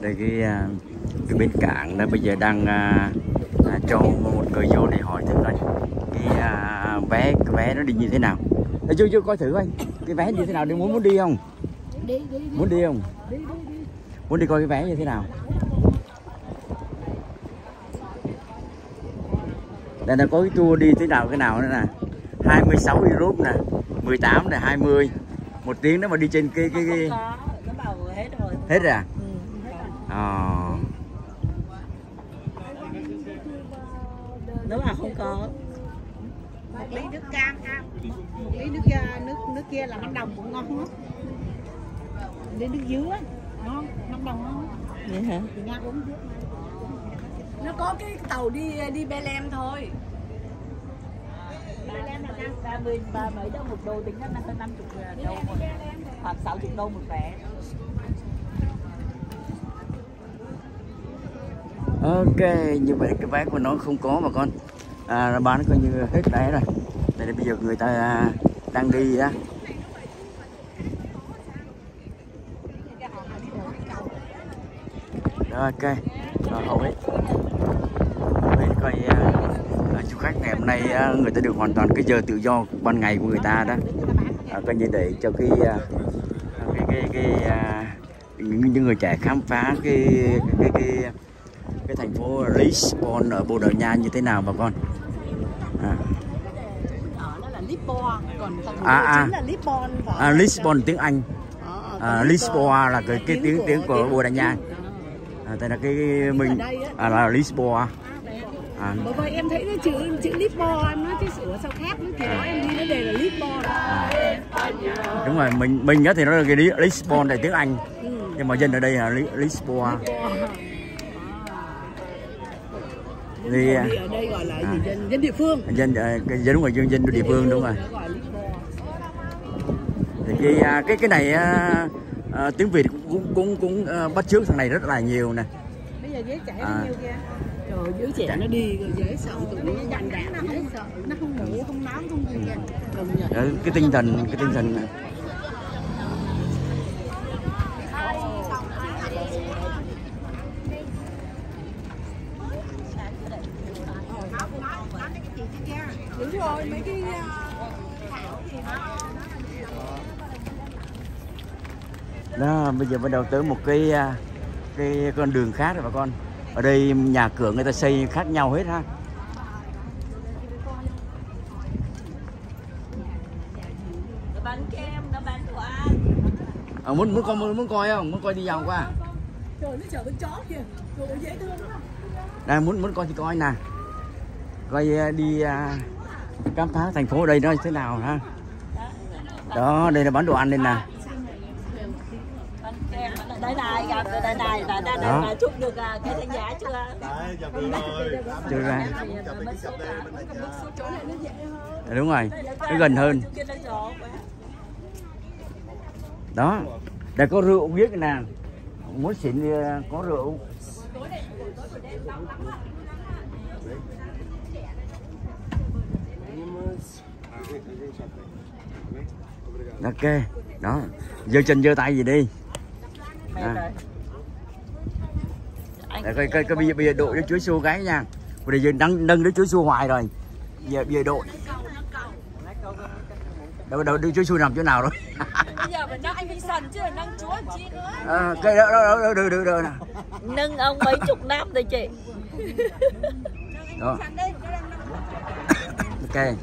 đây cái à, cái bên cảng đó bây giờ đang à, à, cho một người vô để hỏi thử coi. Cái à, vé cái vé nó đi như thế nào? Ê, vô vô coi thử coi. Cái vé như thế nào? Đi muốn muốn đi không? Đi đi đi. Muốn đi không? Đi đi đi. Muốn đi coi cái vé như thế nào? Đây là có cái tour đi thế nào cái nào nữa nè? 26 Europe nè 18 này 20 một tiếng đó mà đi trên cái cái, cái... có nó bảo hết rồi. Hết rồi à ờ. Nó bảo không có. Một ly nước cam ha. Một ly nước uh, nước nước kia là năm đồng cũng ngon lắm. Ly nước dứa ngon năm đồng ngon vậy hả? Thì nha uống dứa nó có cái tàu đi đi Belem thôi. Ba lem là sao ba mươi ba mấy đâu một đô tính là hơn năm chục đâu một. Hoặc sáu chục đô một vé ok như vậy cái vé của nó không có mà con. À, nó bán coi như hết vé rồi. Đây là bây giờ người ta à, đang đi á. Ok. Rồi hầu hết. Bên coi à, à, du khách ngày hôm nay à, người ta được hoàn toàn cái giờ tự do ban ngày của người ta đó. À, coi như để cho cái à, cái cái, cái à, những, những người trẻ khám phá cái cái cái, cái cái thành phố Lisbon ở Bồ Đào Nha như thế nào bà con? À, Lisbon còn À, à. chính là Lisbon à, Lisbon tiếng Anh. À, Lisboa là cái, cái tiếng tiếng của Bồ Đào Nha. À, đây là cái, mình à, là Lisboa. À, bởi vậy em thấy cái chữ chữ Lisbon nó chứ sửa sao khác nữa thì đó em đi nó đều là Lisbon đúng rồi mình mình á thì nó là cái Li- Lisbon là tiếng Anh. Ừ. nhưng mà dân ở đây là Li- Lisboa Thổ địa ở đây gọi là à. gì dân dân địa phương. dân cái dân đúng rồi dân dân địa phương đúng rồi. Nó thì cái à, cái cái này à, à, tiếng Việt cũng cũng cũng, cũng à, bắt chước thằng này rất là nhiều nè. Bây giờ giới trẻ À. bao nhiêu kia rồi giới trẻ nó đi rồi dễ sợ tụi nó dành đạn nó dễ sợ. nó không ngủ không nói không gì cả cái tinh thần cái tinh thần đó bây giờ bắt đầu tới một cái à, cái con đường khác rồi bà con. Ở đây nhà cửa người ta xây khác nhau hết ha. À, muốn muốn coi muốn, coi không? Muốn coi đi vòng qua. Trời nó chở con chó kìa. Trời ơi, dễ thương lắm đây muốn muốn coi thì coi nè. Coi à, đi à, khám phá thành phố ở đây nó như thế nào ha? Đó đây là bán đồ ăn đây nè. Đây này gặp đây này Đó. này chụp được à, cái đánh giá chưa? Đấy, chào cười rồi. chưa ra Dạ, đúng rồi nó gần hơn. Đó đây có rượu biết nè. Muốn xịn à, có rượu ok đó. Giơ chân giơ tay gì đi. À. Để coi coi coi bây giờ bây giờ đội đứa chuối xua cái nha. Bây giờ nâng nâng đứa chuối xua hoài rồi. Giờ bây giờ đội. Đâu đâu đứa chuối xua nằm chỗ nào rồi? Bây giờ mình nâng anh đi sần chứ nâng chúa chi nữa. À, cái đó đó đó được được được nè nâng ông mấy chục năm rồi chị. Đó. Ok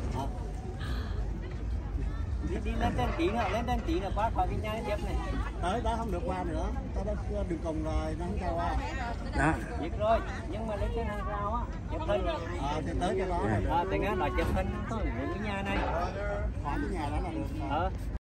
đi lên trên tí nữa lên trên tí nữa qua khỏi cái nhai tiếp này Tới đó không được qua nữa. Tới đó đường cùng rồi, nó không cho qua. đó biết rồi nhưng mà lên trên hàng rào á chụp hình Ờ, thì tới cho đó. à, thì nghe nói chụp hình thôi với cái nhà này Khỏi cái nhà đó là được. ờ